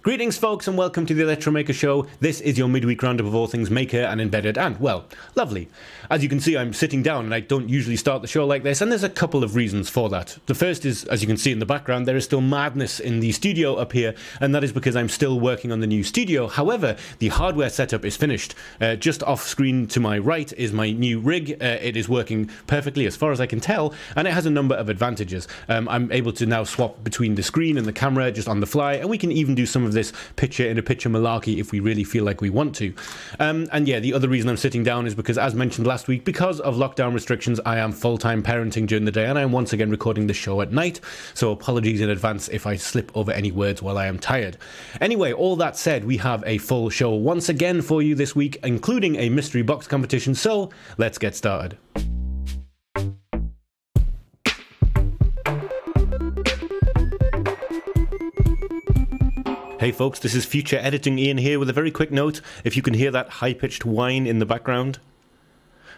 Greetings, folks, and welcome to the Electromaker Show. This is your midweek roundup of all things Maker and embedded, and, well, lovely. As you can see, I'm sitting down, and I don't usually start the show like this, and there's a couple of reasons for that. The first is, as you can see in the background, there is still madness in the studio up here, and that is because I'm still working on the new studio. However, the hardware setup is finished. Uh, just off screen to my right is my new rig. Uh, it is working perfectly, as far as I can tell, and it has a number of advantages. Um, I'm able to now swap between the screen and the camera just on the fly, and we can even do some of this picture in a picture malarkey if we really feel like we want to. Um, and yeah, the other reason I'm sitting down is because, as mentioned last week, because of lockdown restrictions, I am full time parenting during the day and I'm once again recording the show at night. So apologies in advance if I slip over any words while I am tired. Anyway, all that said, we have a full show once again for you this week, including a mystery box competition. So let's get started. Hey folks, this is future editing Ian here with a very quick note. If you can hear that high pitched whine in the background,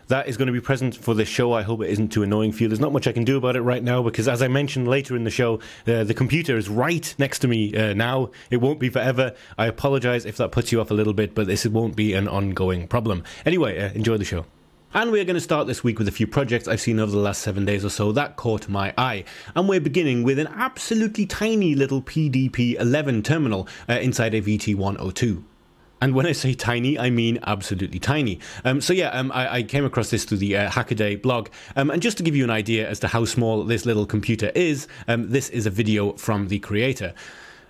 that is going to be present for this show. I hope it isn't too annoying for you. There's not much I can do about it right now because, as I mentioned later in the show, uh, the computer is right next to me uh, now. It won't be forever. I apologize if that puts you off a little bit, but this won't be an ongoing problem. Anyway, uh, enjoy the show. And we're going to start this week with a few projects I've seen over the last seven days or so that caught my eye. And we're beginning with an absolutely tiny little PDP-11 terminal uh, inside a VT102. And when I say tiny, I mean absolutely tiny. Um, so yeah, um, I, I, came across this through the uh, Hackaday blog. Um, and just to give you an idea as to how small this little computer is, um, this is a video from the creator.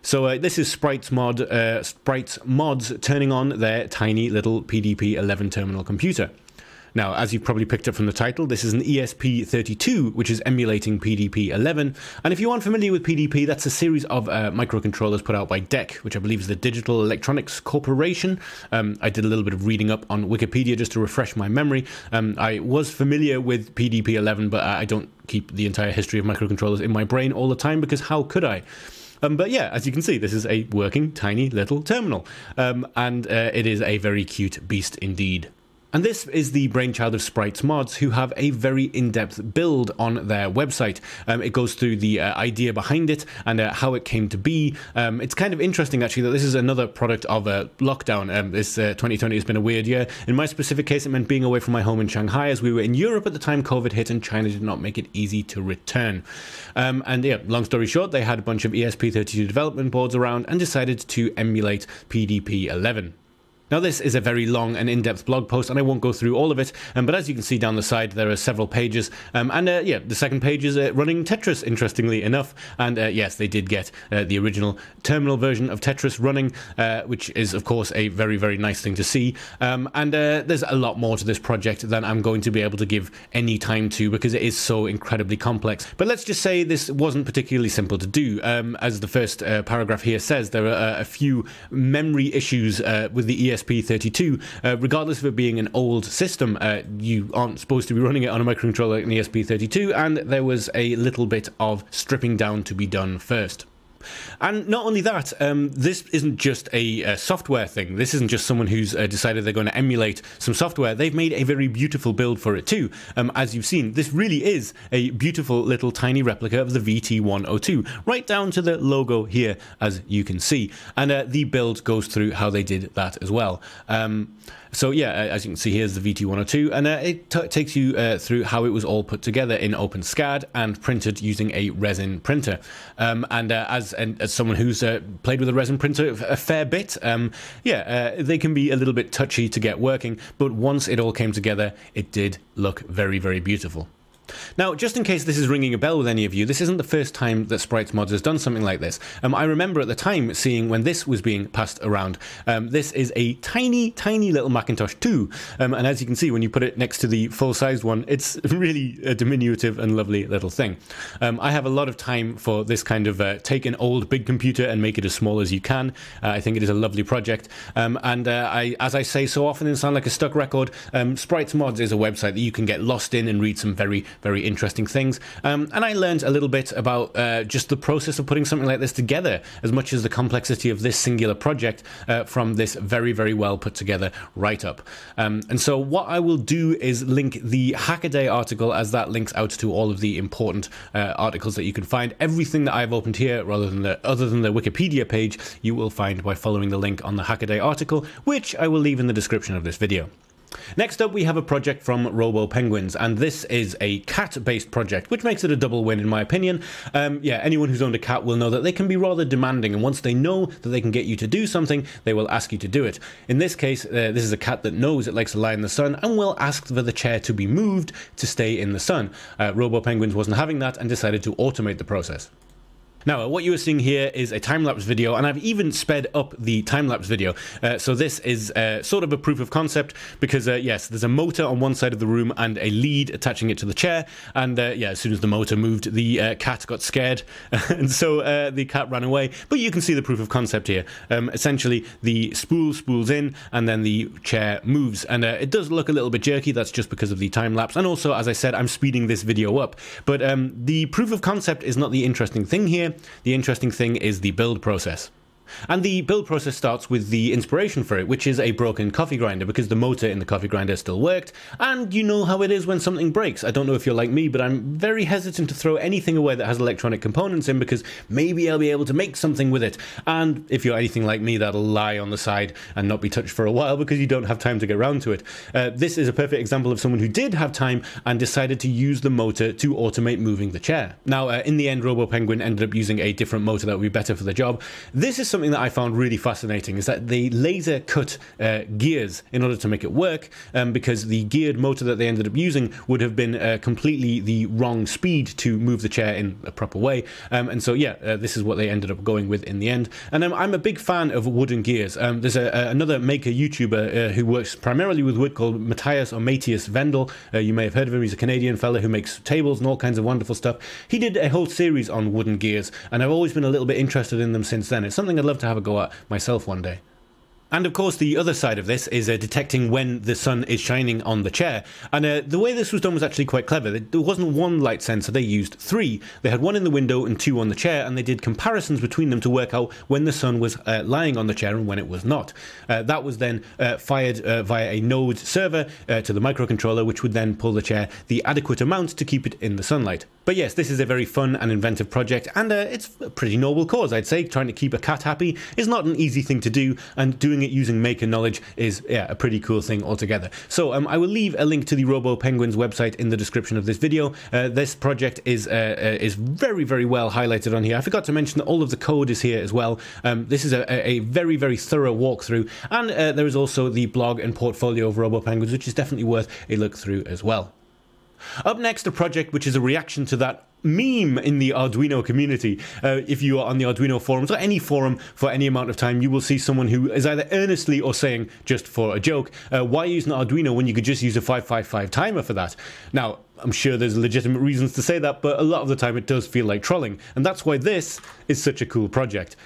So uh, this is Sprites Mod, uh, Sprites Mods turning on their tiny little PDP-11 terminal computer. Now, as you've probably picked up from the title, this is an ESP32, which is emulating PDP-11. And if you aren't familiar with PDP, that's a series of uh, microcontrollers put out by DEC, which I believe is the Digital Electronics Corporation. Um, I did a little bit of reading up on Wikipedia just to refresh my memory. Um, I was familiar with PDP-11, but I don't keep the entire history of microcontrollers in my brain all the time because how could I? Um, but yeah, as you can see, this is a working tiny little terminal, um, and uh, it is a very cute beast indeed. And this is the brainchild of Sprites Mods, who have a very in-depth build on their website. Um, it goes through the uh, idea behind it and uh, how it came to be. Um, it's kind of interesting, actually, that this is another product of a uh, lockdown. Um, this 2020 uh, has been a weird year. In my specific case, it meant being away from my home in Shanghai, as we were in Europe at the time COVID hit, and China did not make it easy to return. Um, and yeah, long story short, they had a bunch of ESP32 development boards around and decided to emulate PDP-11. Now this is a very long and in-depth blog post and I won't go through all of it, um, but as you can see down the side there are several pages um, and uh, yeah, the second page is uh, running Tetris interestingly enough and uh, yes, they did get uh, the original terminal version of Tetris running, uh, which is of course a very very nice thing to see um, and uh, there's a lot more to this project than I'm going to be able to give any time to because it is so incredibly complex. But let's just say this wasn't particularly simple to do. Um, as the first paragraph here says, there are a few memory issues with the ES ESP32, uh, regardless of it being an old system, uh, you aren't supposed to be running it on a microcontroller like an ESP32, and there was a little bit of stripping down to be done first. And not only that, um, this isn't just a, a, software thing. This isn't just someone who's uh, decided they're going to emulate some software. They've made a very beautiful build for it too. Um, as you've seen, this really is a beautiful little tiny replica of the VT102, right down to the logo here, as you can see. And uh, the build goes through how they did that as well. Um, so yeah, as you can see, here's the VT102, and uh, it takes you uh, through how it was all put together in OpenSCAD and printed using a resin printer. Um, and uh, as, and as someone who's uh, played with a resin printer a fair bit, um, yeah, uh, they can be a little bit touchy to get working, but once it all came together, it did look very, very beautiful. Now, just in case this is ringing a bell with any of you, this isn't the first time that Sprites Mods has done something like this. Um, I remember at the time seeing when this was being passed around. Um, this is a tiny, tiny little Macintosh 2, um, and as you can see, when you put it next to the full-sized one, it's really a diminutive and lovely little thing. Um, I have a lot of time for this kind of uh, take an old big computer and make it as small as you can. Uh, I think it is a lovely project, um, and uh, I, as I say so often in Sound Like a Stuck Record, um, Sprites Mods is a website that you can get lost in and read some very very interesting things. Um, and I learned a little bit about uh, just the process of putting something like this together, as much as the complexity of this singular project uh, from this very, very well put together write up. Um, and so, what I will do is link the Hackaday article as that links out to all of the important uh, articles that you can find. Everything that I've opened here, rather than the other than the Wikipedia page, you will find by following the link on the Hackaday article, which I will leave in the description of this video. Next up, we have a project from Robo Penguins, and this is a cat-based project, which makes it a double win in my opinion. Um, yeah, anyone who's owned a cat will know that they can be rather demanding, and once they know that they can get you to do something, they will ask you to do it. In this case, uh, this is a cat that knows it likes to lie in the sun and will ask for the chair to be moved to stay in the sun. Uh, Robo Penguins wasn't having that and decided to automate the process. Now, what you are seeing here is a time-lapse video, and I've even sped up the time-lapse video. Uh, so this is uh, sort of a proof of concept, because uh, yes, there's a motor on one side of the room and a lead attaching it to the chair, and uh, yeah, as soon as the motor moved, the uh, cat got scared, and so uh, the cat ran away. But you can see the proof of concept here. Um, essentially, the spool spools in, and then the chair moves, and it does look a little bit jerky, that's just because of the time-lapse, and also, as I said, I'm speeding this video up. But um, the proof of concept is not the interesting thing here, the interesting thing is the build process. And the build process starts with the inspiration for it, which is a broken coffee grinder, because the motor in the coffee grinder still worked, and you know how it is when something breaks. I don't know if you're like me, but I'm very hesitant to throw anything away that has electronic components in, because maybe I'll be able to make something with it. And if you're anything like me, that'll lie on the side and not be touched for a while because you don't have time to get around to it. Uh, this is a perfect example of someone who did have time and decided to use the motor to automate moving the chair. Now, uh, in the end, Robo Penguin ended up using a different motor that would be better for the job. This is something that I found really fascinating is that they laser cut uh, gears in order to make it work um, because the geared motor that they ended up using would have been uh, completely the wrong speed to move the chair in a proper way. Um, and so, yeah, uh, this is what they ended up going with in the end. And um, I'm a big fan of wooden gears. Um, there's a, a, another maker YouTuber uh, who works primarily with wood called Matthias or Matthias Wandel. Uh, you may have heard of him. He's a Canadian fella who makes tables and all kinds of wonderful stuff. He did a whole series on wooden gears, and I've always been a little bit interested in them since then. It's something I'd love to have a go at myself one day. And of course, the other side of this is uh, detecting when the sun is shining on the chair. And uh, the way this was done was actually quite clever. There wasn't one light sensor, they used three. They had one in the window and two on the chair, and they did comparisons between them to work out when the sun was uh, lying on the chair and when it was not. Uh, that was then uh, fired uh, via a node server to the microcontroller, which would then pull the chair the adequate amount to keep it in the sunlight. But yes, this is a very fun and inventive project, and it's a pretty noble cause, I'd say. Trying to keep a cat happy is not an easy thing to do, and doing doing it using Maker Knowledge is yeah, a pretty cool thing altogether. So um, I will leave a link to the Robo Penguins website in the description of this video. Uh, this project is uh, uh, is very very well highlighted on here. I forgot to mention that all of the code is here as well. Um, this is a, a, very very thorough walkthrough, and uh, there is also the blog and portfolio of Robo Penguins, which is definitely worth a look through as well. Up next, a project which is a reaction to that meme in the Arduino community. Uh, if you are on the Arduino forums or any forum for any amount of time, you will see someone who is either earnestly or saying, just for a joke, uh, why use an Arduino when you could just use a 555 timer for that? Now, I'm sure there's legitimate reasons to say that, but a lot of the time it does feel like trolling. And that's why this is such a cool project.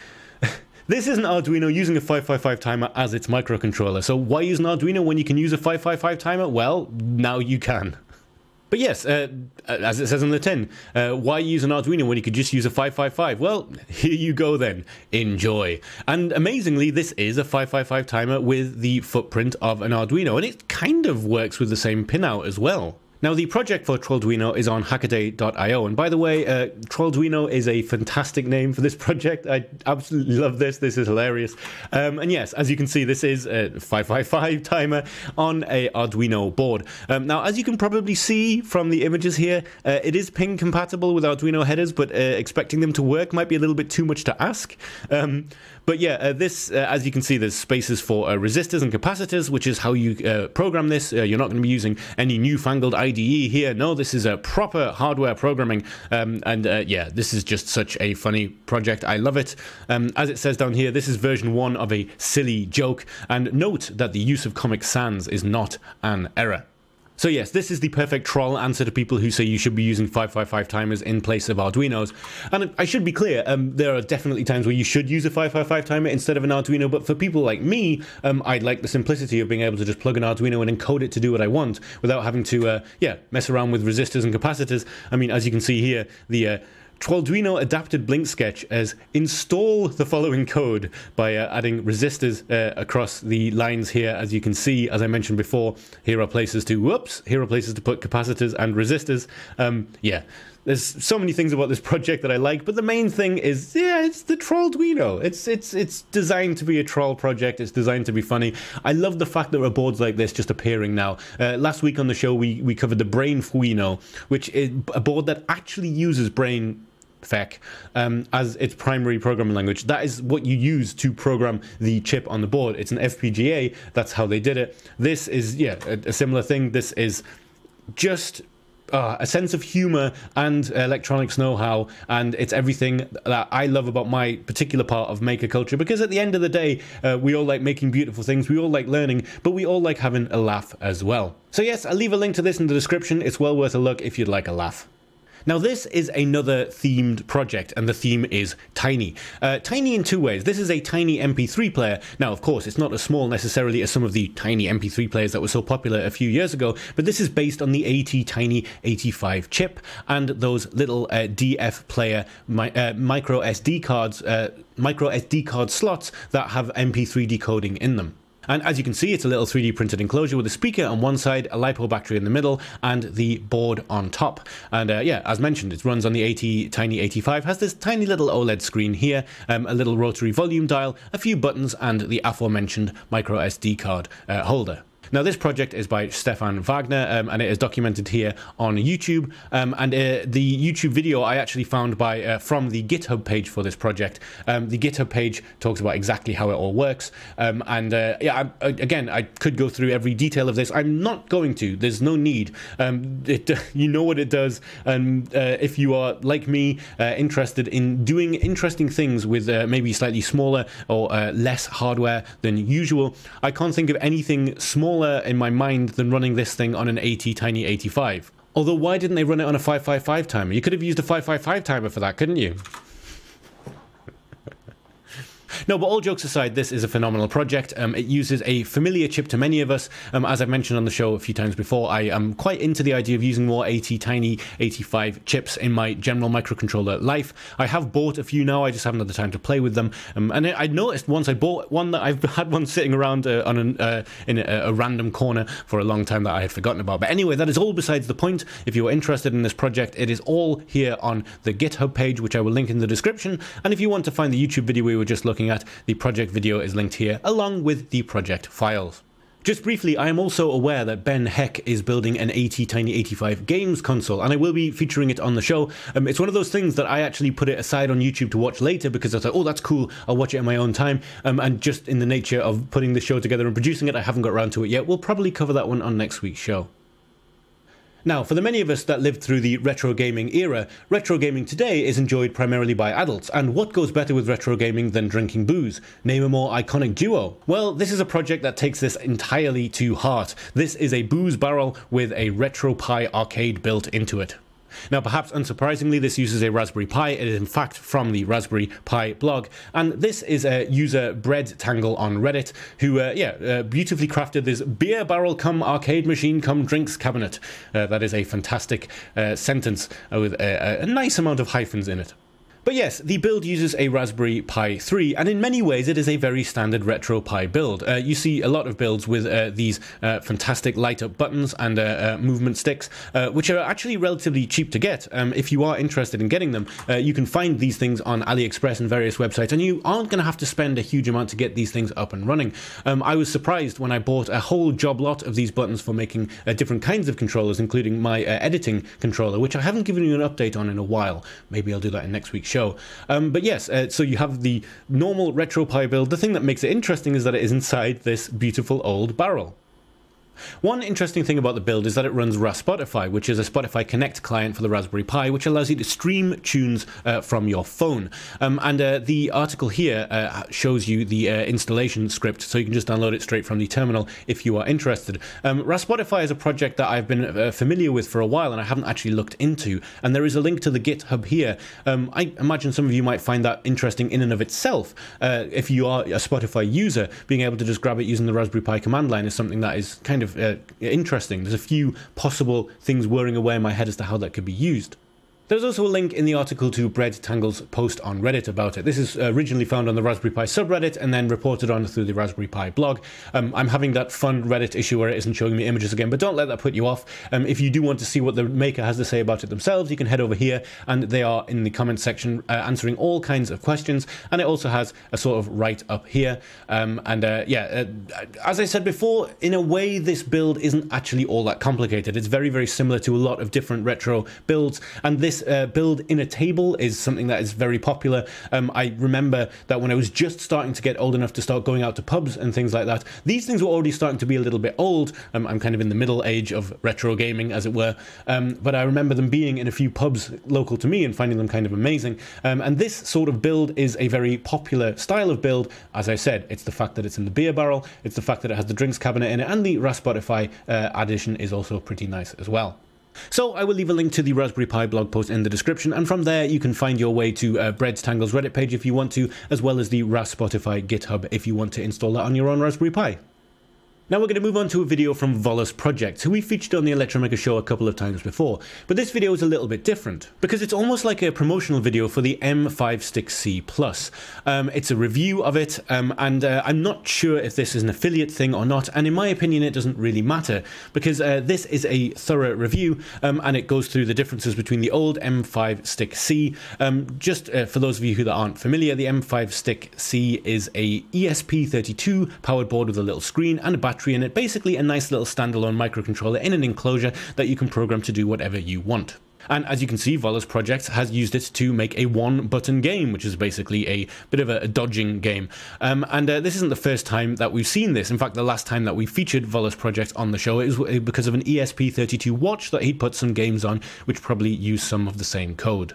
This is an Arduino using a 555 timer as its microcontroller. So why use an Arduino when you can use a 555 timer? Well, now you can. But yes, uh, as it says on the tin, uh, why use an Arduino when you could just use a 555? Well, here you go then. Enjoy. And amazingly, this is a 555 timer with the footprint of an Arduino, and it kind of works with the same pinout as well. Now, the project for Trollduino is on hackaday.io. And by the way, uh, Trollduino is a fantastic name for this project. I absolutely love this. This is hilarious. Um, and yes, as you can see, this is a 555 timer on a Arduino board. Um, now, as you can probably see from the images here, uh, it is pin compatible with Arduino headers, but uh, expecting them to work might be a little bit too much to ask. Um, but yeah, uh, this, uh, as you can see, there's spaces for uh, resistors and capacitors, which is how you uh, program this. Uh, you're not going to be using any newfangled IDE here. No, this is a proper hardware programming. Um, and uh, yeah, this is just such a funny project. I love it. Um, as it says down here, this is version one of a silly joke. And note that the use of Comic Sans is not an error. So yes, this is the perfect troll answer to people who say you should be using 555 timers in place of Arduinos. And I should be clear, um, there are definitely times where you should use a 555 timer instead of an Arduino, but for people like me, um, I'd like the simplicity of being able to just plug an Arduino and encode it to do what I want without having to, uh, yeah, mess around with resistors and capacitors. I mean, as you can see here, the uh, Trollduino adapted Blink Sketch as install the following code by uh, adding resistors uh, across the lines here. As you can see, as I mentioned before, here are places to, whoops, here are places to put capacitors and resistors. Um, yeah, there's so many things about this project that I like, but the main thing is, yeah, it's the Trollduino. It's it's it's designed to be a troll project. It's designed to be funny. I love the fact that there are boards like this just appearing now. Uh, last week on the show, we we covered the Brainfuino, which is a board that actually uses Brain um, as its primary programming language. That is what you use to program the chip on the board. It's an FPGA. That's how they did it. This is yeah a, a similar thing. This is just uh, a sense of humor and electronics know-how and it's everything that i love about my particular part of maker culture. Because at the end of the day uh, we all like making beautiful things we all like learning but we all like having a laugh as well. So yes i'll leave a link to this in the description. It's well worth a look if you'd like a laugh now, this is another themed project, and the theme is tiny. Uh, tiny in two ways. This is a tiny MP3 player. Now, of course, it's not as small necessarily as some of the tiny MP3 players that were so popular a few years ago, but this is based on the AT Tiny 85 chip and those little uh, DF player mi- uh, micro SD cards, uh, micro SD card slots that have MP3 decoding in them. And as you can see, it's a little 3D printed enclosure with a speaker on one side, a LiPo battery in the middle, and the board on top. And uh, yeah, as mentioned, it runs on the AT Tiny 85, has this tiny little OLED screen here, um, a little rotary volume dial, a few buttons, and the aforementioned micro SD card uh, holder. Now, this project is by Stefan Wagner, um, and it is documented here on YouTube. Um, and uh, the YouTube video I actually found by uh, from the GitHub page for this project. Um, the GitHub page talks about exactly how it all works. Um, and uh, yeah, I, again, I could go through every detail of this. I'm not going to. There's no need. Um, it, you know what it does, and uh, if you are like me, uh, interested in doing interesting things with uh, maybe slightly smaller or less hardware than usual, I can't think of anything small in my mind than running this thing on an AT Tiny 85. Although, why didn't they run it on a 555 timer? You could have used a 555 timer for that, couldn't you? No, but all jokes aside, this is a phenomenal project. Um, it uses a familiar chip to many of us. Um, as I've mentioned on the show a few times before, I am quite into the idea of using more AT Tiny 85 chips in my general microcontroller life. I have bought a few now, I just haven't had the time to play with them. Um, and I, I, noticed once I bought one that I've had one sitting around uh, on an, uh, in a, a, random corner for a long time that I had forgotten about. But anyway, that is all besides the point. If you are interested in this project, it is all here on the GitHub page, which I will link in the description. And if you want to find the YouTube video we were just looking at, the project video is linked here, along with the project files. Just briefly, I am also aware that Ben Heck is building an AT Tiny 85 games console, and I will be featuring it on the show. Um, it's one of those things that I actually put it aside on YouTube to watch later because I thought, oh, that's cool, I'll watch it in my own time. Um, and just in the nature of putting the show together and producing it, I haven't got around to it yet. We'll probably cover that one on next week's show. Now, for the many of us that lived through the retro gaming era, retro gaming today is enjoyed primarily by adults, and what goes better with retro gaming than drinking booze? Name a more iconic duo. Well, this is a project that takes this entirely to heart. This is a booze barrel with a RetroPie arcade built into it. Now, perhaps unsurprisingly, this uses a Raspberry Pi. It is in fact from the Raspberry Pi blog, and this is a user Bread Tangle on Reddit who, uh, yeah, uh, beautifully crafted this beer barrel come arcade machine come drinks cabinet. Uh, that is a fantastic uh, sentence with a, a nice amount of hyphens in it. But yes, the build uses a Raspberry Pi 3, and in many ways it is a very standard RetroPie build. Uh, you see a lot of builds with uh, these uh, fantastic light up buttons and uh, uh, movement sticks, uh, which are actually relatively cheap to get. Um, if you are interested in getting them, you can find these things on AliExpress and various websites, and you aren't going to have to spend a huge amount to get these things up and running. Um, I was surprised when I bought a whole job lot of these buttons for making different kinds of controllers, including my editing controller, which I haven't given you an update on in a while. Maybe I'll do that in next week's show. Um, but yes, uh, so you have the normal RetroPie build. The thing that makes it interesting is that it is inside this beautiful old barrel. One interesting thing about the build is that it runs Raspotify, which is a Spotify Connect client for the Raspberry Pi, which allows you to stream tunes uh, from your phone. Um, and uh, the article here uh, shows you the uh, installation script, so you can just download it straight from the terminal if you are interested. Um, Raspotify is a project that I've been uh, familiar with for a while and I haven't actually looked into, and there is a link to the GitHub here. Um, I imagine some of you might find that interesting in and of itself. Uh, if you are a Spotify user, being able to just grab it using the Raspberry Pi command line is something that is kind of of uh, interesting. There's a few possible things whirring away in my head as to how that could be used. There's also a link in the article to Bread Tangle's post on Reddit about it. This is originally found on the Raspberry Pi subreddit and then reported on through the Raspberry Pi blog. Um, I'm having that fun Reddit issue where it isn't showing me images again, but don't let that put you off. Um, if you do want to see what the maker has to say about it themselves, you can head over here and they are in the comment section uh, answering all kinds of questions. And it also has a sort of write up here. Um, and uh, yeah, uh, as I said before, in a way, this build isn't actually all that complicated. It's very, very similar to a lot of different retro builds. And this this uh, build in a table is something that is very popular. Um, I remember that when I was just starting to get old enough to start going out to pubs and things like that, these things were already starting to be a little bit old. Um, I'm kind of in the middle age of retro gaming, as it were. Um, but I remember them being in a few pubs local to me and finding them kind of amazing. Um, and this sort of build is a very popular style of build. As I said, it's the fact that it's in the beer barrel, it's the fact that it has the drinks cabinet in it, and the Raspotify uh, addition is also pretty nice as well. So I will leave a link to the Raspberry Pi blog post in the description, and from there you can find your way to uh, Bread Tangle's Reddit page if you want to, as well as the Raspotify GitHub if you want to install that on your own Raspberry Pi. Now we're going to move on to a video from Volos Project, who we featured on the Electromaker show a couple of times before, but this video is a little bit different, because it's almost like a promotional video for the M5 Stick C+. Um, it's a review of it, um, and uh, I'm not sure if this is an affiliate thing or not, and in my opinion it doesn't really matter, because uh, this is a thorough review, um, and it goes through the differences between the old M5 Stick C. Um, just uh, for those of you who aren't familiar, the M5 Stick C is a ESP32 powered board with a little screen and a battery battery in it, basically a nice little standalone microcontroller in an enclosure that you can program to do whatever you want. And as you can see, Volos Project has used it to make a one button game, which is basically a bit of a, dodging game. Um, and uh, this isn't the first time that we've seen this. In fact, the last time that we featured Volos Project on the show it was because of an ESP32 watch that he put some games on, which probably use some of the same code.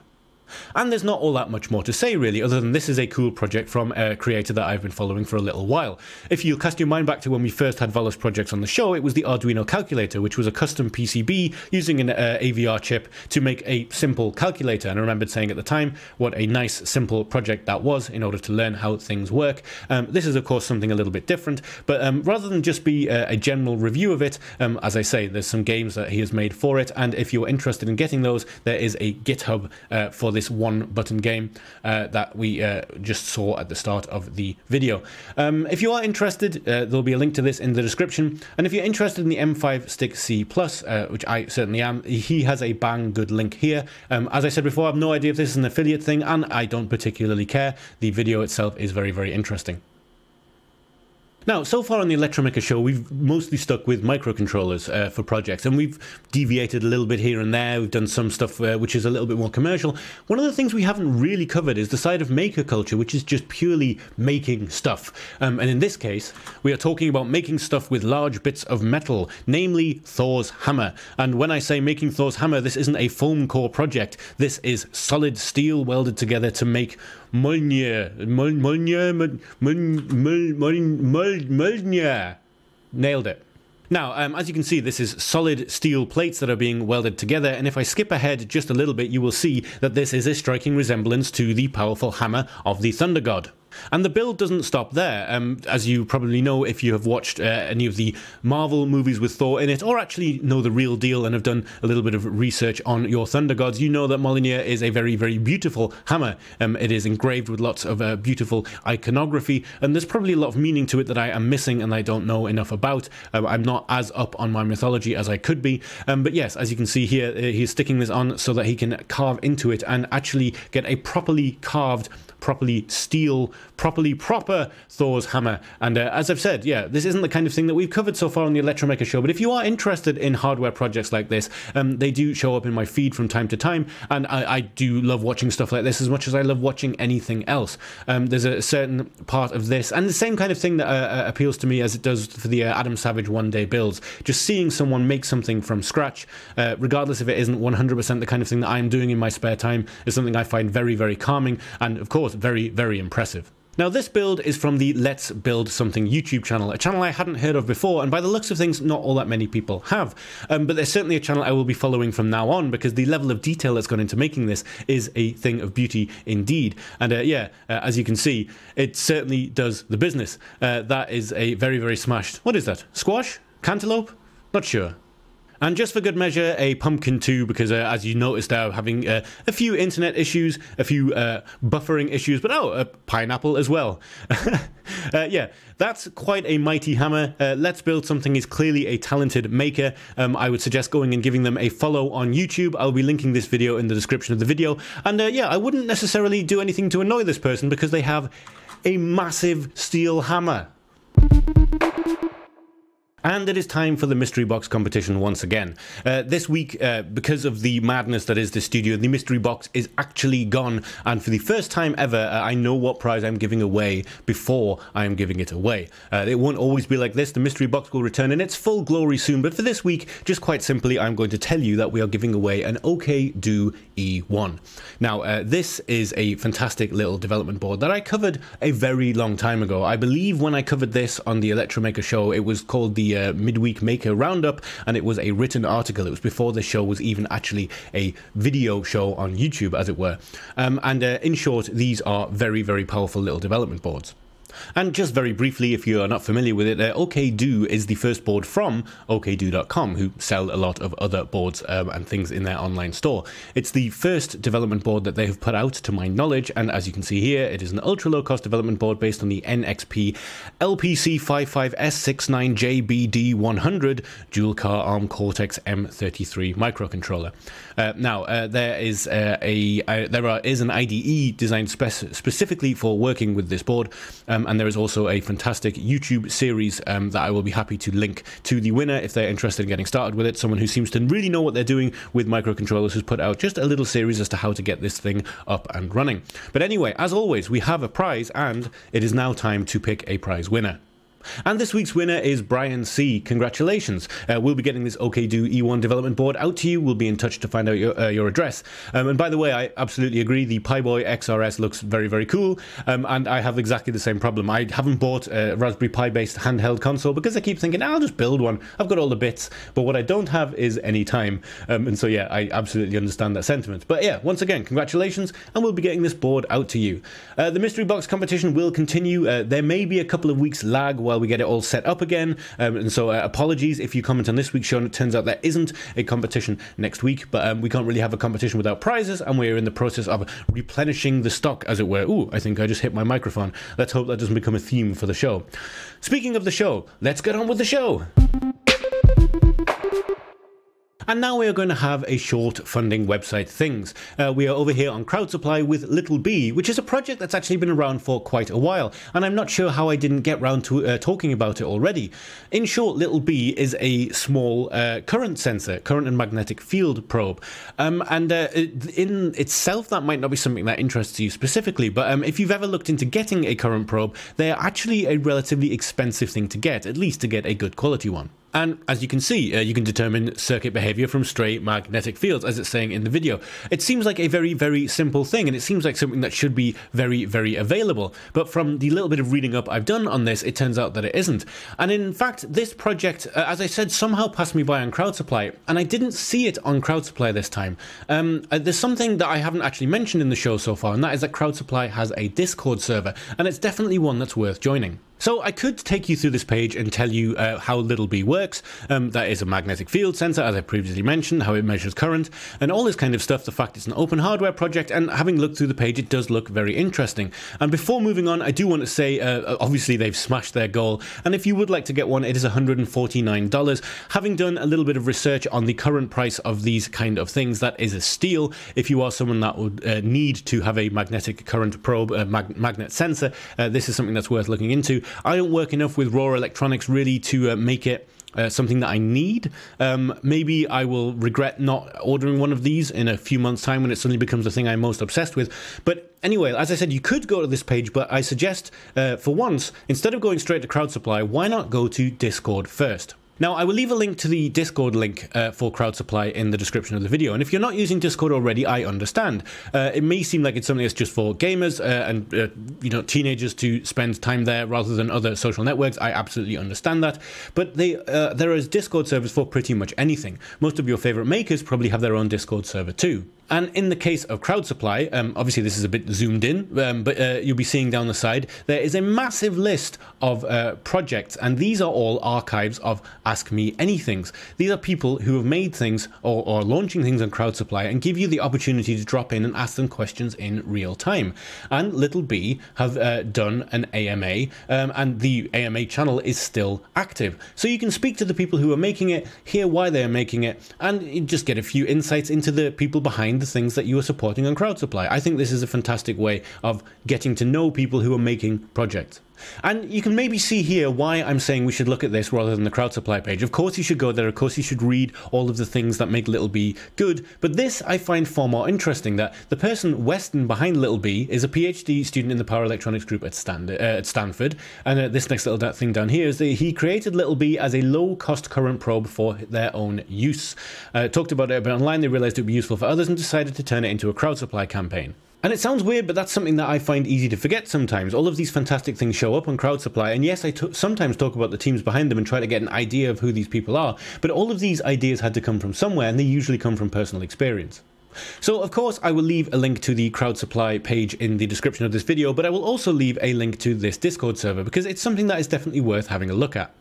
And there's not all that much more to say really, other than this is a cool project from a creator that I've been following for a little while. If you cast your mind back to when we first had Volos projects on the show, it was the Arduino calculator, which was a custom PCB using an uh, AVR chip to make a simple calculator. And I remembered saying at the time what a nice, simple project that was in order to learn how things work. Um, this is, of course, something a little bit different, but um, rather than just be a, a general review of it, um, as I say, there's some games that he has made for it, and if you're interested in getting those, there is a GitHub uh, for this this one button game uh, that we uh, just saw at the start of the video. Um, if you are interested, uh, there'll be a link to this in the description. And if you're interested in the M5 Stick C Plus, uh, which I certainly am, he has a Banggood link here. Um, as I said before, I have no idea if this is an affiliate thing, and I don't particularly care. The video itself is very, very interesting. Now, so far on the Electromaker show, we've mostly stuck with microcontrollers uh, for projects, and we've deviated a little bit here and there. We've done some stuff uh, which is a little bit more commercial. One of the things we haven't really covered is the side of maker culture, which is just purely making stuff. Um, and in this case, we are talking about making stuff with large bits of metal, namely Thor's hammer. And when I say making Thor's hammer, this isn't a foam core project. This is solid steel welded together to make Mjolnir, Mjolnir, Mjolnir, Nailed it. Now, um, as you can see, this is solid steel plates that are being welded together, and if I skip ahead just a little bit, you will see that this is a striking resemblance to the powerful hammer of the Thunder God. And the build doesn't stop there. Um, as you probably know if you have watched uh, any of the Marvel movies with Thor in it, or actually know the real deal and have done a little bit of research on your Thunder Gods, you know that Mjolnir is a very, very beautiful hammer. Um, it is engraved with lots of uh, beautiful iconography, and there's probably a lot of meaning to it that I am missing and I don't know enough about. Um, I'm not as up on my mythology as I could be. Um, but yes, as you can see here, uh, he's sticking this on so that he can carve into it and actually get a properly carved properly steel, properly proper Thor's hammer. And uh, as I've said, yeah, this isn't the kind of thing that we've covered so far on the Electromaker show. But if you are interested in hardware projects like this, um, they do show up in my feed from time to time. And I, I, do love watching stuff like this as much as I love watching anything else. Um, there's a certain part of this, and the same kind of thing that uh, uh appeals to me as it does for the uh, Adam Savage one day builds. Just seeing someone make something from scratch, uh, regardless if it isn't 100% the kind of thing that I'm doing in my spare time, is something I find very, very calming and, of course, very, very impressive. Now, this build is from the Let's Build Something YouTube channel, a channel I hadn't heard of before, and by the looks of things, not all that many people have. Um, but there's certainly a channel I will be following from now on because the level of detail that's gone into making this is a thing of beauty indeed. And uh, yeah, uh, as you can see, it certainly does the business. Uh, that is a very, very smashed. What is that? Squash? Cantaloupe? Not sure. And just for good measure, a pumpkin too, because uh, as you noticed, now having uh, a few internet issues, a few uh, buffering issues, but oh, a pineapple as well. Uh, yeah, that's quite a mighty hammer. Uh, Let's Build Something is clearly a talented maker. Um, I would suggest going and giving them a follow on YouTube. I'll be linking this video in the description of the video. And uh, yeah, I wouldn't necessarily do anything to annoy this person because they have a massive steel hammer. And it is time for the mystery box competition once again. Uh, this week, uh, because of the madness that is the studio, the mystery box is actually gone. And for the first time ever, uh, I know what prize I'm giving away before I am giving it away. Uh, it won't always be like this. The mystery box will return in its full glory soon. But for this week, just quite simply, I'm going to tell you that we are giving away an OKDo E1. Now, uh, this is a fantastic little development board that I covered a very long time ago. I believe when I covered this on the Electromaker show, it was called the uh, Midweek Maker Roundup, and it was a written article. It was before the show was even actually a video show on YouTube, as it were. Um, and uh, in short, these are very, very powerful little development boards. And just very briefly, if you are not familiar with it, uh, OKDo is the first board from OKDo.com, who sell a lot of other boards um, and things in their online store. It's the first development board that they have put out, to my knowledge, and as you can see here, it is an ultra low cost development board based on the NXP LPC55S69JBD100 dual core ARM Cortex M33 microcontroller. Uh, now, uh, there is uh, a uh, there are, is an IDE designed spec- specifically for working with this board. Um, and there is also a fantastic YouTube series um, that I will be happy to link to the winner if they're interested in getting started with it. Someone who seems to really know what they're doing with microcontrollers has put out just a little series as to how to get this thing up and running. But anyway, as always, we have a prize, and it is now time to pick a prize winner. And this week's winner is Brian C. Congratulations. Uh, we'll be getting this OKDo E1 development board out to you. We'll be in touch to find out your, uh, your address. Um, and by the way, I absolutely agree. The Piboy XRS looks very, very cool. Um, and I have exactly the same problem. I haven't bought a Raspberry Pi based handheld console because I keep thinking, I'll just build one. I've got all the bits. But what I don't have is any time. Um, and so, yeah, I absolutely understand that sentiment. But yeah, once again, congratulations. And we'll be getting this board out to you. Uh, the mystery box competition will continue. Uh, there may be a couple of weeks lag while we get it all set up again. Um, and so uh, apologies if you comment on this week's show and it turns out there isn't a competition next week, but um, we can't really have a competition without prizes, and we're in the process of replenishing the stock, as it were. Ooh, I think I just hit my microphone. Let's hope that doesn't become a theme for the show. Speaking of the show, let's get on with the show. And now we are going to have a short funding website things. Uh, we are over here on Crowd Supply with Little Bee, which is a project that's actually been around for quite a while, and I'm not sure how I didn't get round to uh, talking about it already. In short, Little Bee is a small uh, current sensor, current and magnetic field probe, um, and uh, in itself that might not be something that interests you specifically, but um, if you've ever looked into getting a current probe, they are actually a relatively expensive thing to get, at least to get a good quality one. And as you can see, uh, you can determine circuit behavior from stray magnetic fields, as it's saying in the video. It seems like a very, very simple thing, and it seems like something that should be very, very available. But from the little bit of reading up I've done on this, it turns out that it isn't. And in fact, this project, uh, as I said, somehow passed me by on CrowdSupply, and I didn't see it on CrowdSupply this time. Um, uh, there's something that I haven't actually mentioned in the show so far, and that is that CrowdSupply has a Discord server, and it's definitely one that's worth joining. So I could take you through this page and tell you uh, how Little Bee works. Um, that is a magnetic field sensor, as I previously mentioned, how it measures current, and all this kind of stuff. The fact it's an open hardware project, and having looked through the page, it does look very interesting. And before moving on, I do want to say, uh, obviously they've smashed their goal, and if you would like to get one, it is $149. Having done a little bit of research on the current price of these kind of things, that is a steal. If you are someone that would uh, need to have a magnetic current probe, uh, mag- magnet sensor, uh, this is something that's worth looking into. I don't work enough with raw electronics really to uh, make it uh, something that I need. Um, maybe I will regret not ordering one of these in a few months' time when it suddenly becomes the thing I'm most obsessed with. But anyway, as I said, you could go to this page, but I suggest uh, for once, instead of going straight to Crowd Supply, why not go to Discord first? Now, I will leave a link to the Discord link uh, for Crowd Supply in the description of the video. And if you're not using Discord already, I understand. Uh, it may seem like it's something that's just for gamers uh, and uh, you know teenagers to spend time there rather than other social networks. I absolutely understand that. But they, uh, there is Discord servers for pretty much anything. Most of your favorite makers probably have their own Discord server too. And in the case of crowd supply, um, obviously this is a bit zoomed in, um, but uh, you'll be seeing down the side, there is a massive list of uh, projects, and these are all archives of Ask Me Anythings. These are people who have made things or, or launching things on crowd supply and give you the opportunity to drop in and ask them questions in real time. And Little Bee have uh, done an AMA, um, and the AMA channel is still active. So you can speak to the people who are making it, hear why they're making it, and just get a few insights into the people behind the things that you are supporting on crowd supply. I think this is a fantastic way of getting to know people who are making projects. And you can maybe see here why I'm saying we should look at this rather than the crowd supply page. Of course, you should go there. Of course, you should read all of the things that make Little Bee good. But this I find far more interesting that the person Weston behind Little Bee is a PhD student in the power electronics group at, Stand- uh, at Stanford. And uh, this next little thing down here is that he created Little Bee as a low cost current probe for their own use. Uh, talked about it, but online they realized it would be useful for others and decided to turn it into a crowd supply campaign. And it sounds weird, but that's something that I find easy to forget sometimes. All of these fantastic things show up on Crowd Supply, and yes, I sometimes talk about the teams behind them and try to get an idea of who these people are, but all of these ideas had to come from somewhere, and they usually come from personal experience. So, of course, I will leave a link to the Crowd Supply page in the description of this video, but I will also leave a link to this Discord server because it's something that is definitely worth having a look at.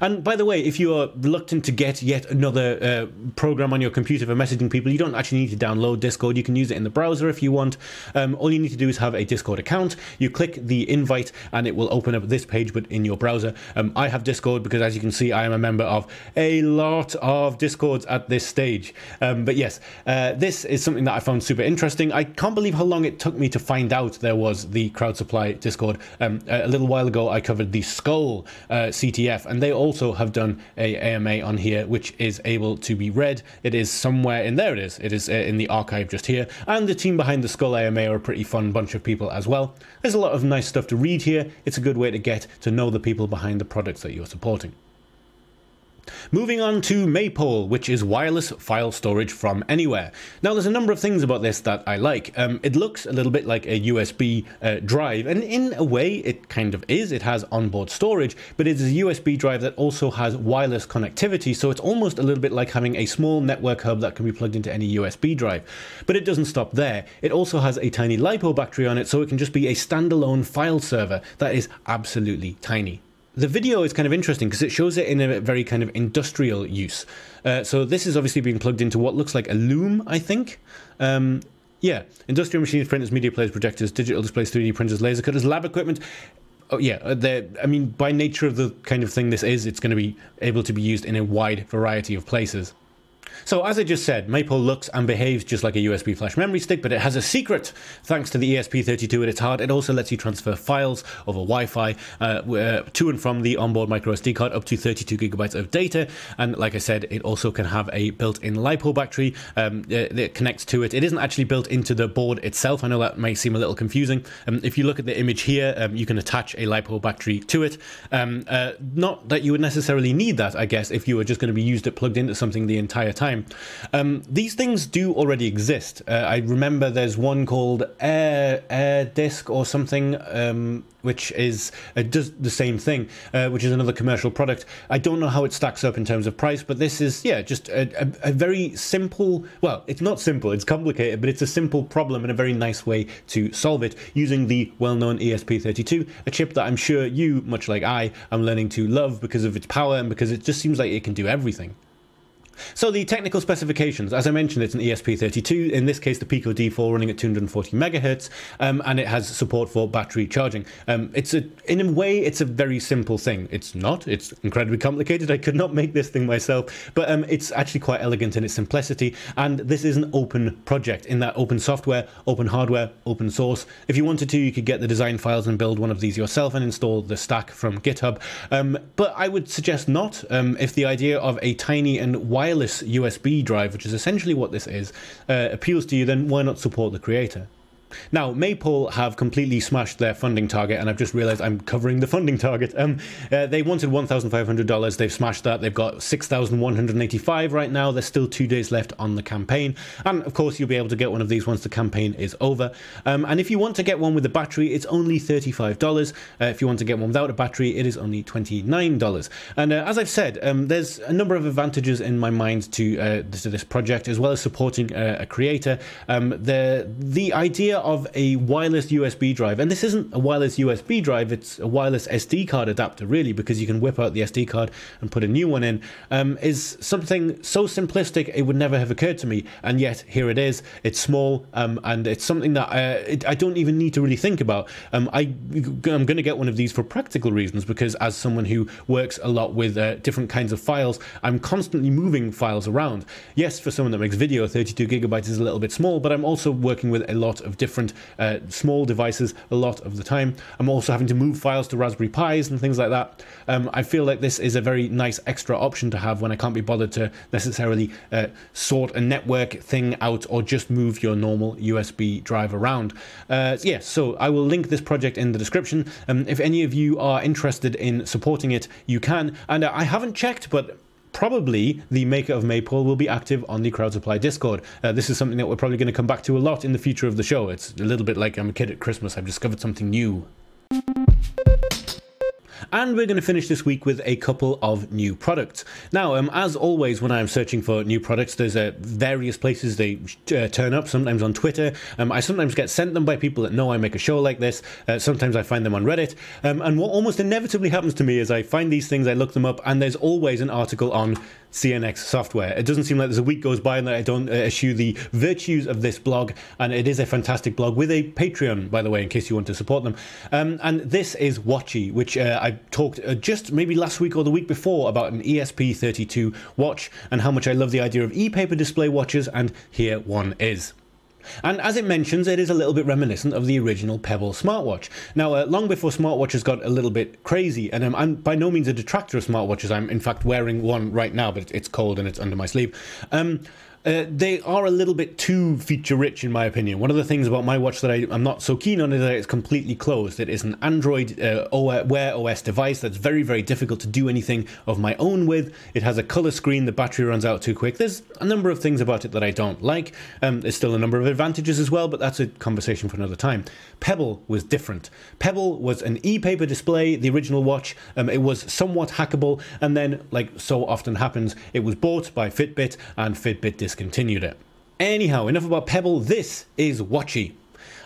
And by the way, if you are reluctant to get yet another uh, program on your computer for messaging people, you don't actually need to download Discord. You can use it in the browser if you want. Um, all you need to do is have a Discord account. You click the invite, and it will open up this page, but in your browser. Um, I have Discord because, as you can see, I am a member of a lot of Discords at this stage. Um, but yes, uh, this is something that I found super interesting. I can't believe how long it took me to find out there was the Crowd Supply Discord. Um, a little while ago, I covered the Skull uh, CTF, and they they also have done a AMA on here, which is able to be read. It is somewhere in there. It is. It is uh, in the archive just here. And the team behind the Skull AMA are a pretty fun bunch of people as well. There's a lot of nice stuff to read here. It's a good way to get to know the people behind the products that you're supporting. Moving on to Maypole, which is wireless file storage from anywhere. Now, there's a number of things about this that I like. Um, it looks a little bit like a USB uh, drive, and in a way, it kind of is. It has onboard storage, but it is a USB drive that also has wireless connectivity, so it's almost a little bit like having a small network hub that can be plugged into any USB drive. But it doesn't stop there. It also has a tiny LiPo battery on it, so it can just be a standalone file server that is absolutely tiny the video is kind of interesting because it shows it in a very kind of industrial use. Uh, so this is obviously being plugged into what looks like a loom, I think. Um, yeah, industrial machines, printers, media players, projectors, digital displays, 3D printers, laser cutters, lab equipment. Oh yeah, uh, I mean, by nature of the kind of thing this is, it's going to be able to be used in a wide variety of places. So as I just said, Maypole looks and behaves just like a USB flash memory stick, but it has a secret. Thanks to the ESP32 at its heart, it also lets you transfer files over Wi-Fi uh, uh to and from the onboard microSD card up to 32 gigabytes of data. And like I said, it also can have a built-in LiPo battery um, uh, that connects to it. It isn't actually built into the board itself. I know that may seem a little confusing. Um, if you look at the image here, um, you can attach a LiPo battery to it. Um, uh, not that you would necessarily need that, I guess, if you were just going to be used it plugged into something the entire time time. Um, these things do already exist. Uh, I remember there's one called Air Air Disc or something. Um, which is uh, does the same thing, uh, which is another commercial product. I don't know how it stacks up in terms of price, but this is yeah, just a, a, a, very simple. Well, it's not simple; it's complicated, but it's a simple problem and a very nice way to solve it using the well-known ESP32, a chip that I'm sure you, much like I, am learning to love because of its power and because it just seems like it can do everything. So the technical specifications, as I mentioned, it's an ESP32. In this case, the Pico D4 running at 240 megahertz, um, and it has support for battery charging. Um, it's a, in a way, it's a very simple thing. It's not. It's incredibly complicated. I could not make this thing myself, but um, it's actually quite elegant in its simplicity. And this is an open project in that open software, open hardware, open source. If you wanted to, you could get the design files and build one of these yourself and install the stack from GitHub. Um, but I would suggest not. Um, if the idea of a tiny and wide wireless USB drive, which is essentially what this is, uh, appeals to you, then why not support the creator? Now, Maypole have completely smashed their funding target, and I've just realized I'm covering the funding target. Um, uh, they wanted $1,500. They've smashed that. They've got 6,185 right now. There's still two days left on the campaign. And of course, you'll be able to get one of these once the campaign is over. Um, and if you want to get one with a battery, it's only $35. Uh, if you want to get one without a battery, it is only $29. And uh, as I've said, um, there's a number of advantages in my mind to, uh, to this project, as well as supporting uh, a creator. Um, the, the idea of a wireless USB drive, and this isn't a wireless USB drive, it's a wireless SD card adapter, really, because you can whip out the SD card and put a new one in, um, is something so simplistic it would never have occurred to me. And yet, here it is. It's small, um, and it's something that I, uh, it, I, don't even need to really think about. Um, I, I'm going to get one of these for practical reasons, because as someone who works a lot with uh, different kinds of files, I'm constantly moving files around. Yes, for someone that makes video, 32 gigabytes is a little bit small, but I'm also working with a lot of different different uh, small devices a lot of the time. I'm also having to move files to Raspberry Pis and things like that. Um, I feel like this is a very nice extra option to have when I can't be bothered to necessarily uh, sort a network thing out or just move your normal USB drive around. Uh, yes, yeah, so I will link this project in the description. Um, if any of you are interested in supporting it, you can. And uh, I haven't checked, but probably the maker of Maypole will be active on the Crowd Supply Discord. Uh, this is something that we're probably going to come back to a lot in the future of the show. It's a little bit like I'm a kid at Christmas. I've discovered something new. And we're going to finish this week with a couple of new products. Now, um, as always, when I'm searching for new products, there's uh, various places they uh, turn up, sometimes on Twitter. Um, I sometimes get sent them by people that know I make a show like this. Uh, sometimes I find them on Reddit. Um, and what almost inevitably happens to me is I find these things, I look them up, and there's always an article on CNX software. It doesn't seem like there's a week goes by and that I don't uh, eschew the virtues of this blog, and it is a fantastic blog with a Patreon, by the way, in case you want to support them. Um, and this is Watchy, which uh, I talked uh, just maybe last week or the week before about an ESP32 watch and how much I love the idea of e-paper display watches, and here one is. And as it mentions, it is a little bit reminiscent of the original Pebble smartwatch. Now, uh, long before smartwatches got a little bit crazy, and um, I'm by no means a detractor of smartwatches, I'm in fact wearing one right now, but it's cold and it's under my sleeve. Um, uh, they are a little bit too feature rich, in my opinion. One of the things about my watch that I, am not so keen on is that it's completely closed. It is an Android uh, Wear OS device that's very, very difficult to do anything of my own with. It has a color screen, the battery runs out too quick. There's a number of things about it that I don't like. Um, there's still a number of advantages as well, but that's a conversation for another time. Pebble was different. Pebble was an e paper display, the original watch. Um, it was somewhat hackable, and then, like so often happens, it was bought by Fitbit, and Fitbit discontinued it. Anyhow, enough about Pebble. This is Watchy.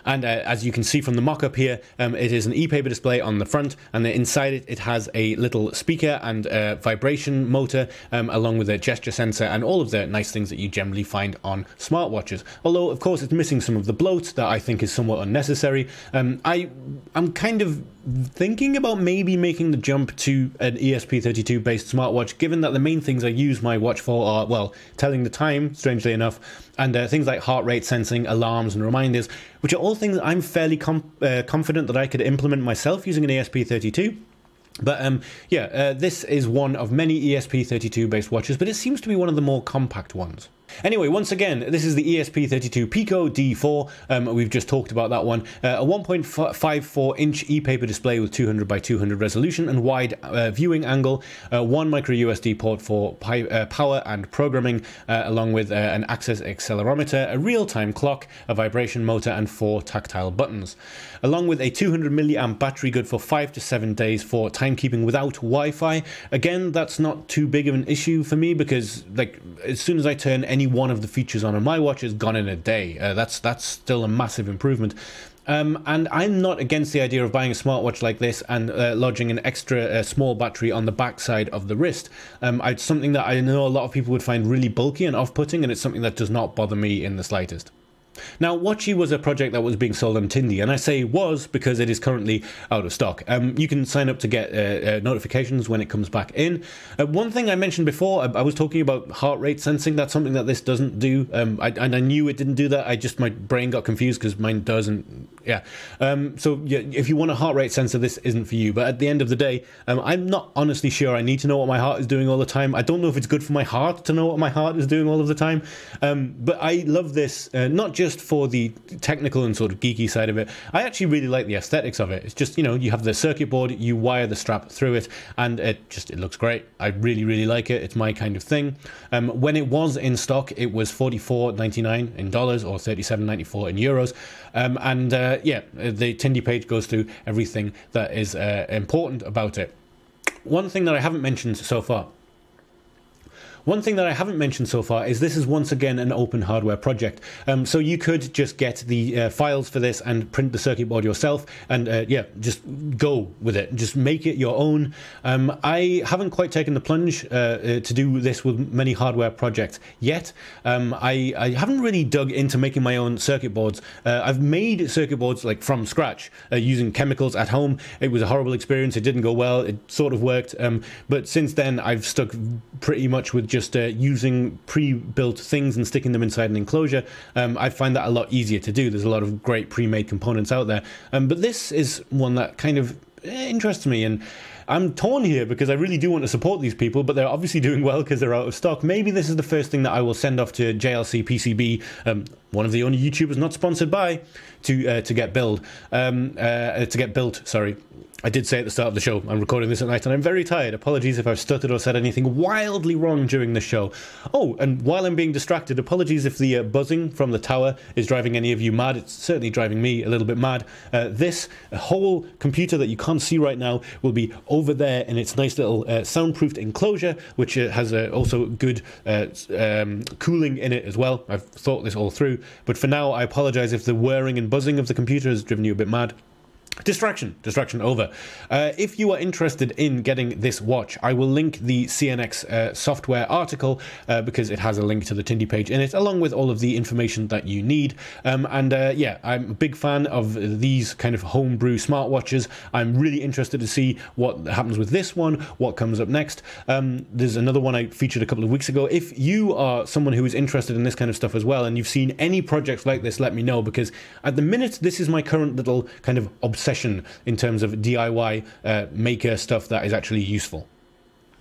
And uh, as you can see from the mock-up here, um, it is an e-paper display on the front, and inside it, it has a little speaker and a vibration motor, um, along with a gesture sensor and all of the nice things that you generally find on smartwatches. Although, of course, it's missing some of the bloat that I think is somewhat unnecessary. Um, I, I'm kind of thinking about maybe making the jump to an ESP32 based smartwatch, given that the main things I use my watch for are, well, telling the time, strangely enough, and uh, things like heart rate sensing, alarms, and reminders, which are all things I'm fairly com- uh, confident that I could implement myself using an ESP32. But um, yeah, uh, this is one of many ESP32 based watches, but it seems to be one of the more compact ones. Anyway, once again, this is the ESP32 Pico D4. Um, we've just talked about that one. Uh, a 1.54 inch e-paper display with 200 by 200 resolution and wide uh, viewing angle. Uh, one micro USB port for uh, power and programming, uh, along with uh, an access accelerometer, a real-time clock, a vibration motor, and four tactile buttons. Along with a 200 milliamp battery, good for five to seven days for timekeeping without Wi-Fi. Again, that's not too big of an issue for me because, like, as soon as I turn any one of the features on my watch is gone in a day. Uh, that's that's still a massive improvement. Um, and I'm not against the idea of buying a smartwatch like this and uh, lodging an extra uh, small battery on the backside of the wrist. Um, it's something that I know a lot of people would find really bulky and off-putting, and it's something that does not bother me in the slightest. Now, Watchy was a project that was being sold on Tindie, and I say was because it is currently out of stock. Um, you can sign up to get uh, uh, notifications when it comes back in. Uh, one thing I mentioned before, I, I, was talking about heart rate sensing. That's something that this doesn't do, um, I, and I knew it didn't do that. I just my brain got confused because mine doesn't. Yeah. Um, so yeah, if you want a heart rate sensor, this isn't for you. But at the end of the day, um, I'm not honestly sure I need to know what my heart is doing all the time. I don't know if it's good for my heart to know what my heart is doing all of the time. Um, but I love this, uh, not just just for the technical and sort of geeky side of it, I actually really like the aesthetics of it. It's just you know you have the circuit board, you wire the strap through it, and it just it looks great. I really really like it. It's my kind of thing. Um, when it was in stock, it was forty four ninety nine in dollars or thirty seven ninety four in euros, um, and uh, yeah, the Tindie page goes through everything that is uh, important about it. One thing that I haven't mentioned so far one thing that I haven't mentioned so far is this is once again an open hardware project. Um, so you could just get the uh, files for this and print the circuit board yourself and uh, yeah, just go with it. Just make it your own. Um, I haven't quite taken the plunge uh, uh to do this with many hardware projects yet. Um, I, I, haven't really dug into making my own circuit boards. Uh, I've made circuit boards like from scratch uh, using chemicals at home. It was a horrible experience. It didn't go well. It sort of worked. Um, but since then, I've stuck pretty much with just uh, using pre-built things and sticking them inside an enclosure, um, I find that a lot easier to do. There's a lot of great pre-made components out there, um, but this is one that kind of eh, interests me and. I'm torn here because I really do want to support these people, but they're obviously doing well because they're out of stock. Maybe this is the first thing that I will send off to JLC PCB, um, one of the only YouTubers not sponsored by, to uh, to get build, um, uh, to get built. Sorry, I did say at the start of the show, I'm recording this at night and I'm very tired. Apologies if I've stuttered or said anything wildly wrong during the show. Oh, and while I'm being distracted, apologies if the uh, buzzing from the tower is driving any of you mad. It's certainly driving me a little bit mad. Uh, this whole computer that you can't see right now will be over there in its nice little uh, soundproofed enclosure, which uh, has uh, also good uh, um, cooling in it as well. I've thought this all through. But for now, I apologize if the whirring and buzzing of the computer has driven you a bit mad. Distraction, distraction over. Uh, if you are interested in getting this watch, I will link the CNX uh, software article uh, because it has a link to the Tindie page in it, along with all of the information that you need. Um, and uh, yeah, I'm a big fan of these kind of homebrew smartwatches. I'm really interested to see what happens with this one, what comes up next. Um, there's another one I featured a couple of weeks ago. If you are someone who is interested in this kind of stuff as well, and you've seen any projects like this, let me know because at the minute, this is my current little kind of obsession obsession in terms of DIY uh, maker stuff that is actually useful.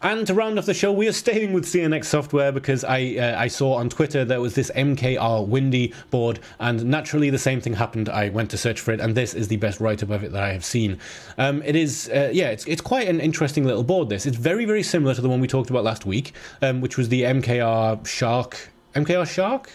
And to round off the show, we are staying with CNX software because I uh, I saw on Twitter there was this MKR Windy board, and naturally the same thing happened. I went to search for it, and this is the best write up of it that I have seen. Um, it is uh, yeah, it's it's quite an interesting little board. This it's very very similar to the one we talked about last week, um, which was the MKR Shark. MKR Shark?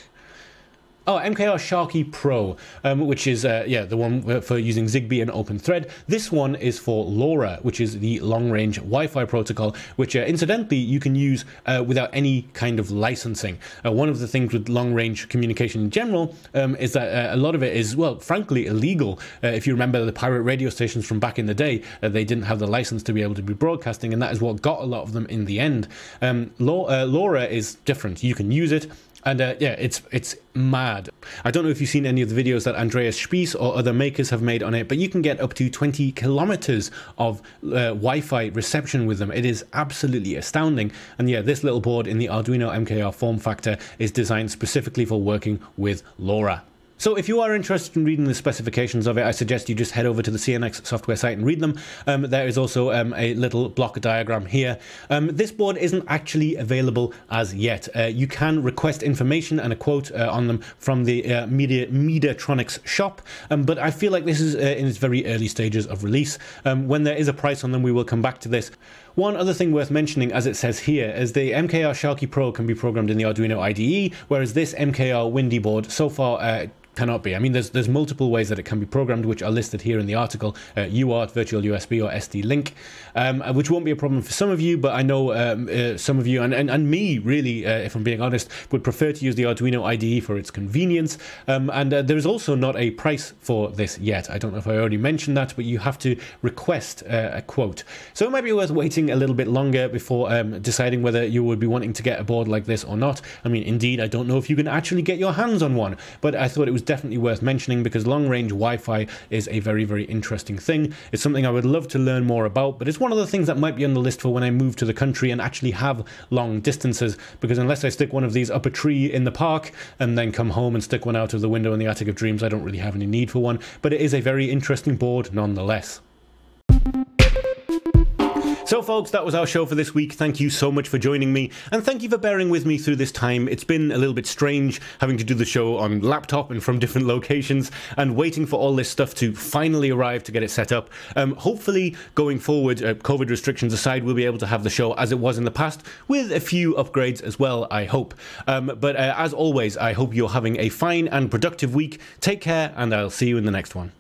Oh, MKR Sharky Pro, um, which is uh, yeah the one for using Zigbee and OpenThread. This one is for LoRa, which is the long-range Wi-Fi protocol, which uh, incidentally you can use uh, without any kind of licensing. Uh, one of the things with long-range communication in general um, is that uh, a lot of it is well, frankly, illegal. Uh, if you remember the pirate radio stations from back in the day, they didn't have the license to be able to be broadcasting, and that is what got a lot of them in the end. Um, LoRa is different. You can use it and uh, yeah, it's it's mad. I don't know if you've seen any of the videos that Andreas Spiess or other makers have made on it, but you can get up to 20 kilometers of uh, Wi-Fi reception with them. It is absolutely astounding. And yeah, this little board in the Arduino MKR form factor is designed specifically for working with LoRa. So if you are interested in reading the specifications of it, I suggest you just head over to the CNX software site and read them. Um, there is also um, a little block diagram here. Um, this board isn't actually available as yet. Uh, you can request information and a quote uh, on them from the uh, Media Midatronics shop, um, but I feel like this is uh, in its very early stages of release. Um, when there is a price on them, we will come back to this. One other thing worth mentioning, as it says here, is the MKR Sharky Pro can be programmed in the Arduino IDE, whereas this MKR Windy board so far uh, cannot be. I mean, there's there's multiple ways that it can be programmed, which are listed here in the article: uh, UART, Virtual USB, or ST-Link, um, uh, which won't be a problem for some of you. But I know um, uh, some of you, and, and, and me, really, uh, if I'm being honest, would prefer to use the Arduino IDE for its convenience. Um, and uh, there is also not a price for this yet. I don't know if I already mentioned that, but you have to request uh, a quote. So it might be worth waiting a little bit longer before um, deciding whether you would be wanting to get a board like this or not. I mean, indeed, I don't know if you can actually get your hands on one, but I thought it was definitely worth mentioning because long range Wi Fi is a very, very interesting thing. It's something I would love to learn more about, but it's one of the things that might be on the list for when I move to the country and actually have long distances because unless I stick one of these up a tree in the park and then come home and stick one out of the window in the Attic of Dreams, I don't really have any need for one, but it is a very interesting board nonetheless. So, folks, that was our show for this week. Thank you so much for joining me, and thank you for bearing with me through this time. It's been a little bit strange having to do the show on laptop and from different locations, and waiting for all this stuff to finally arrive to get it set up. Um, hopefully, going forward, uh, COVID restrictions aside, we'll be able to have the show as it was in the past, with a few upgrades as well. I hope. Um, but uh, as always, I hope you're having a fine and productive week. Take care, and I'll see you in the next one.